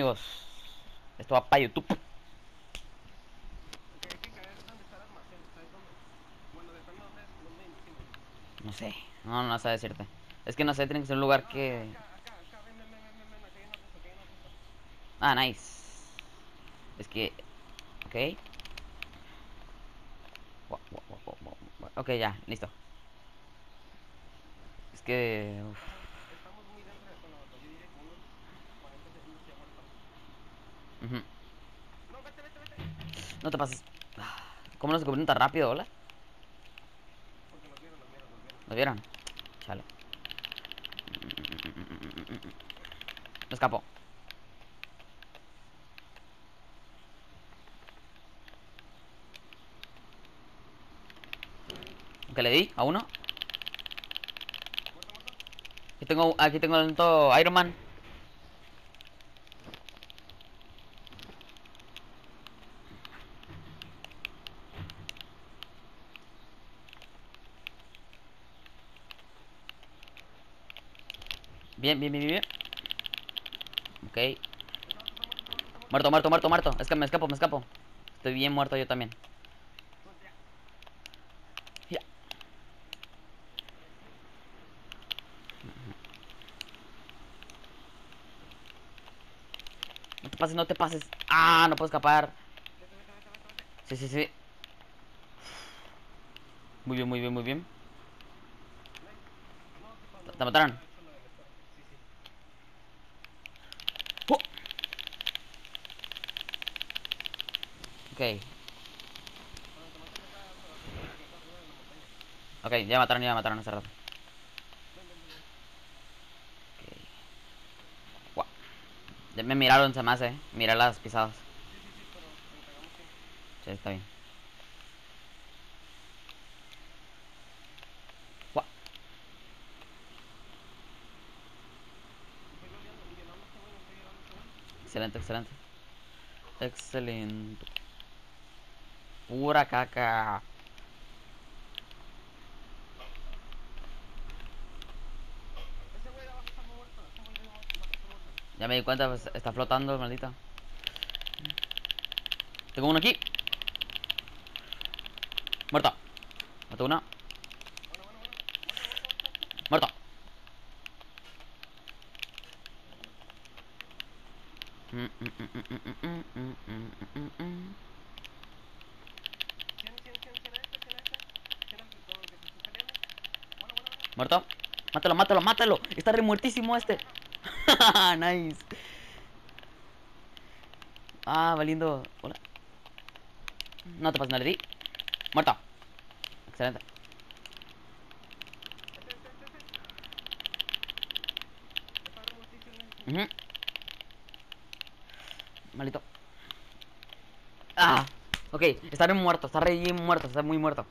amigos. Esto va para YouTube. No sé, no, no sé decirte. Es que no sé, tiene que ser un lugar que... Ah, nice. Es que... Ok. Ok, ya, listo. Es que... Uf. No, te pases. ¿Cómo nos descubrieron tan rápido, hola? Porque nos vieron, nos vieron, vieron. Chale. Me escapo. ¿Qué le di? ¿A uno? Aquí tengo, aquí tengo el Iron Man. Bien, bien, bien, bien. Ok. Muerto, muerto, muerto, muerto. Es que me escapo, me escapo. Estoy bien muerto yo también. No te pases, no te pases. Ah, no puedo escapar. Sí, sí, sí. Muy bien, muy bien, muy bien. ¿Te- ¿Te mataron? Sí, sí. Oh. Ok. Ok, ya mataron, ya mataron hace rato. Guau. Ya me miraron, se me hace, eh. Mira las pisadas. Sí, está bien. Guau. Excelente, excelente. Excelente. Está muerto. Ya me di cuenta, pues, está flotando, maldita. Tengo uno aquí. Muerto. Mato uno. Muerto. Mm, mm, mm, mm, mm, mm, mm, mm, mm, mm. Cien, cien, cien, cien a este, cien a este. Cien al que todo, que se está saliendo. Bueno, bueno, bueno. ¿Muerto? Mátalo, mátalo, mátalo. Está re muertísimo este. nice. Ah, valiendo. Hola. No te pases, no le di. Muerto. Excelente. Ujú. Malito. Ah. Ok, está re muerto, está re muerto, está muy muerto.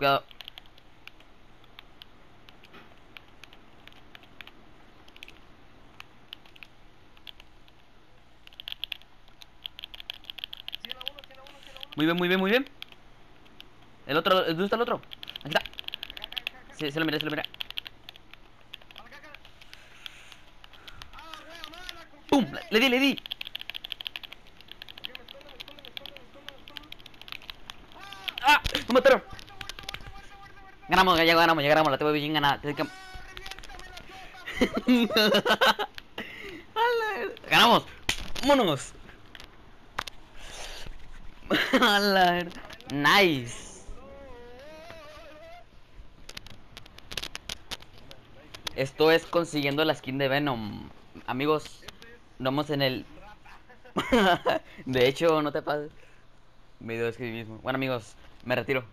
Cuidado. Muy bien, muy bien, muy bien. El otro, ¿dónde está el otro? Aquí está. Sí, se lo mira, se lo mira. ¡Pum! Le di, le di. ¡Ah! ¡Lo mataron! Ganamos, ya ganamos, ya ganamos. La tengo bien ganada. ¡Ganamos! ¡Vámonos! ¡Nice! Esto es consiguiendo la skin de Venom. Amigos, vamos en el... de hecho, no te pases. Video es que mismo. Bueno amigos, me retiro.